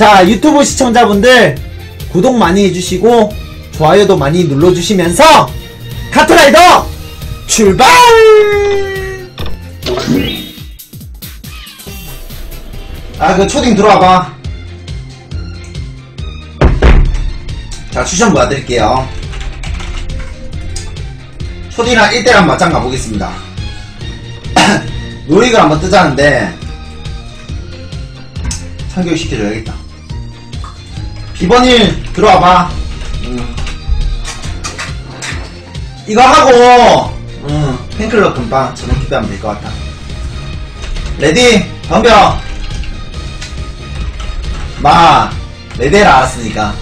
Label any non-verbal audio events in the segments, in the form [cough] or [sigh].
자, 유튜브 시청자분들 구독 많이 해주시고 좋아요도 많이 눌러주시면서 카트라이더 출발! 아, 그 초딩 들어와봐. 자, 추천 보여드릴게요. 초딩이랑 1대랑 맞짱 가보겠습니다. [clears throat] 노익을 한번 뜨자는데, 참교육 시켜줘야겠다. 비번일 들어와봐. 음. 이거 하고, 음, 팬클럽 금방 저녁 기대하면 될 것 같다. ready, 덤벼. 마, ready해라 알았으니까.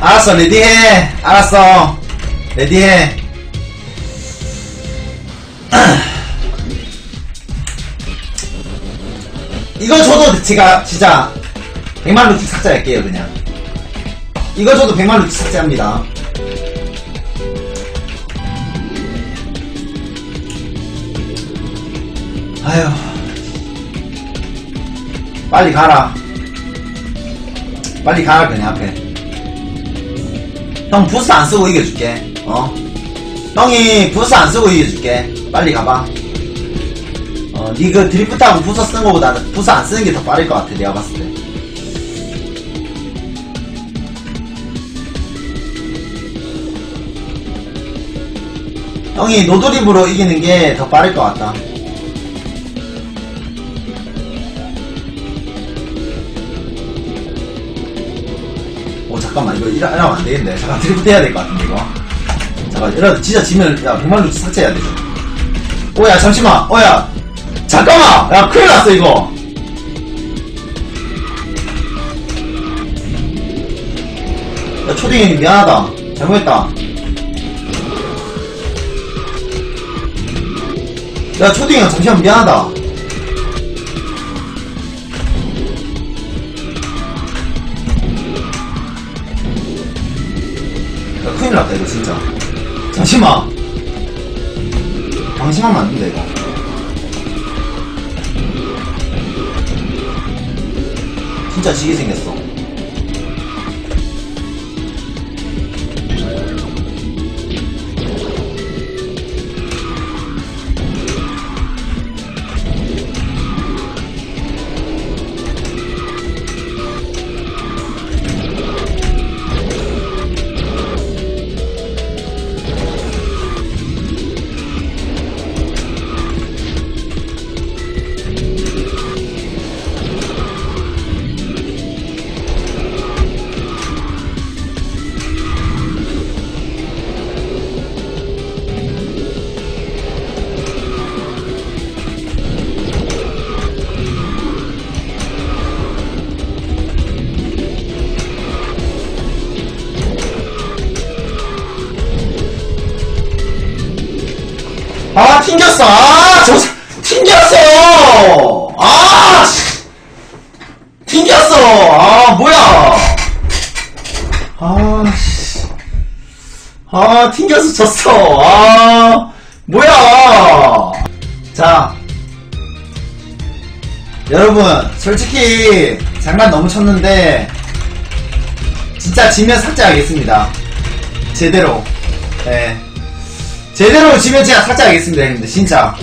알았어, ready해. 알았어. ready해. [clears throat] 이거 줘도 제가 진짜 100만 루피 삭제할게요 그냥 이거 줘도 100만 루피 삭제합니다. 아휴. 빨리 가라. 빨리 가라 그냥 앞에. 형 부스 안 쓰고 이겨줄게. 어? 형이 부스 안 쓰고 이겨줄게. 빨리 가봐. 어, 니그 drift하고 부스터 쓰는 거보다는 부스터 안 쓰는 게 더 빠를 것 같아, 내가 봤을 때. 형이 no드립으로 이기는 게 더 빠를 것 같다. 오, 잠깐만, 이거 이러, 이러면 안 되겠네. 잠깐 드리프트 해야 될 것 같은데, 이거. 잠깐, 이러, 진짜 지면, 야, 100만 루치 삭제해야 돼. 오, 야, 잠시만. 어, 야. 잠깐만! 야, 큰일 났어, 이거. 야, 초딩이 미안하다. 잘못했다. 야, 초딩이 형, 잠시만 미안하다. 야, 큰일 났다, 이거 진짜. 잠시만. 방심하면 안 된다, 이거. 진짜 지게 생겼어. 튕겼어! 아, 저, 사- 튕겼어! 아, 씨. 튕겼어! 아, 뭐야! 아, 씨. 아, 튕겨서 졌어! 아, 뭐야! 자. 여러분, 솔직히, 장난 너무 쳤는데, 진짜 지면 삭제하겠습니다. 제대로. 예. 제대로 지면 제가 삭제하겠습니다, 형님들. 진짜.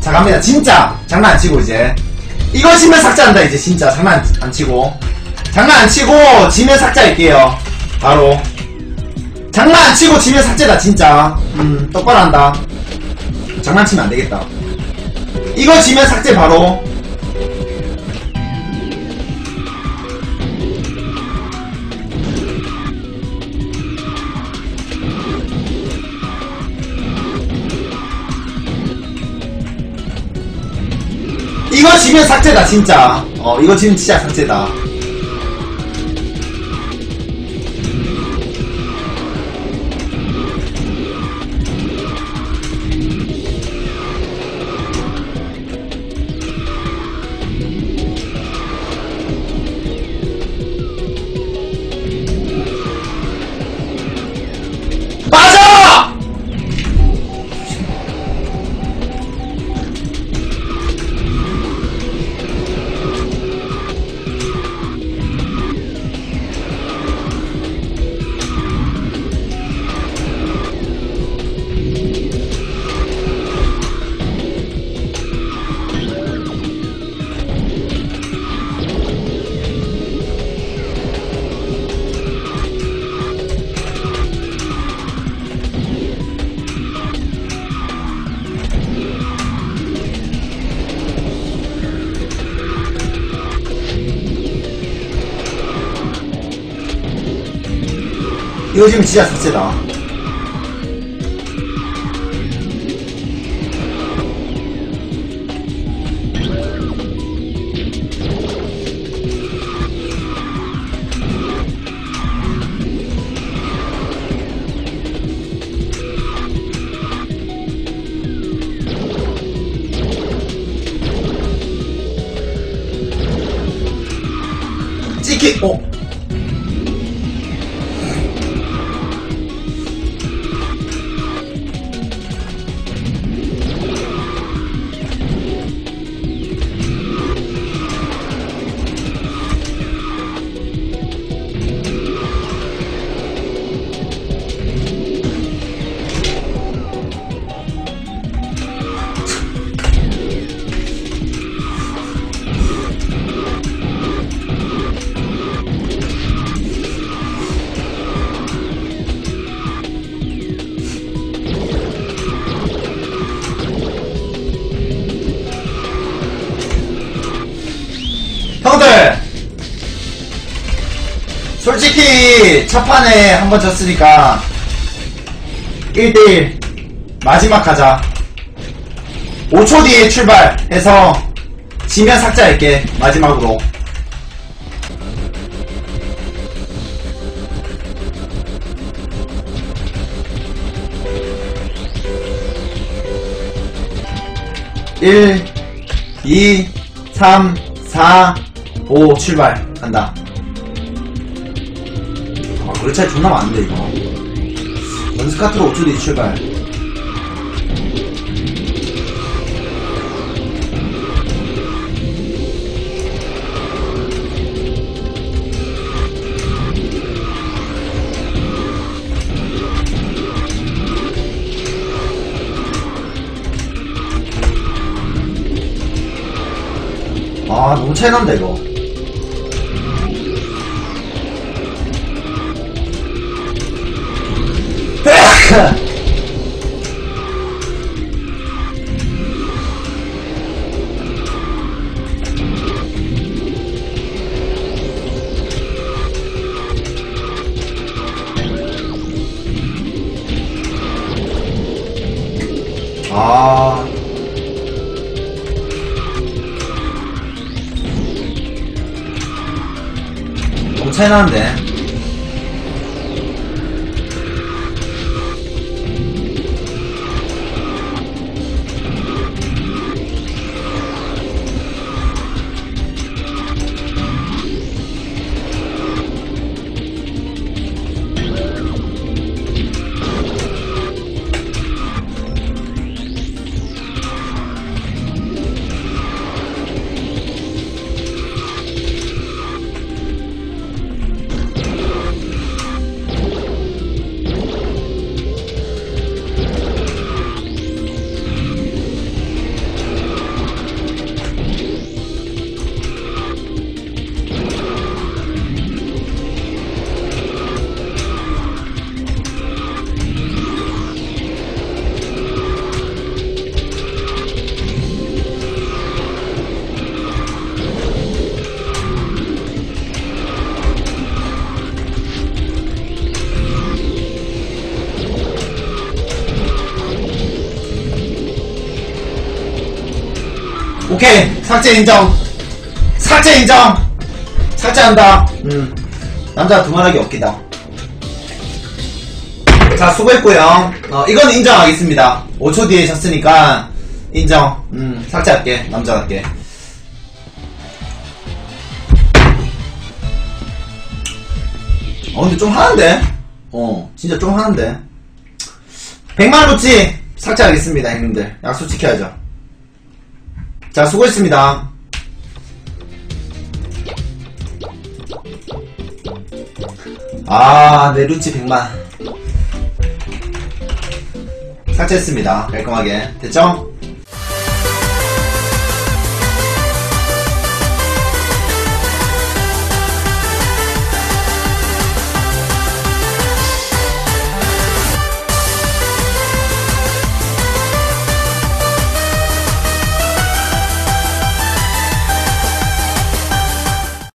자, 갑니다. 진짜. 장난 안 치고, 이제. 이거 지면 삭제한다, 이제. 진짜. 장난 안, 안 치고. 장난 안 치고, 지면 삭제할게요. 바로. 장난 안 치고, 지면 삭제다, 진짜. 음, 똑바로 한다. 장난치면 안 되겠다. 이거 지면 삭제 바로. 지면 삭제다 진짜. 어 이거 지면 진짜 삭제다 이거 지금 진짜 삭제다. 솔직히, 첫 판에 한 번 졌으니까, 1대1, 마지막 가자. 5초 뒤에 출발해서, 지면 삭제할게, 마지막으로. 일, 이, 삼, 사, 오, 출발. 간다. 차이 존나 많은데, 이거. 연습 카트로 5초 뒤 출발. 아, 너무 차이 난다, 이거. 너무 차이 나는데. 오케이. 삭제 인정. 삭제 인정. 삭제한다. 음. 남자 두말하기 없기다. 자 수고했고요. 어 이건 인정하겠습니다. 5초 뒤에 졌으니까 인정. 음 삭제할게. 남자답게. 어 근데 좀 하는데? 어 진짜 좀 하는데. 100만원 놓치 삭제하겠습니다 형님들. 약속 지켜야죠 자, 수고했습니다. 아, 네, 루치 100만. 삭제했습니다. 깔끔하게. 됐죠?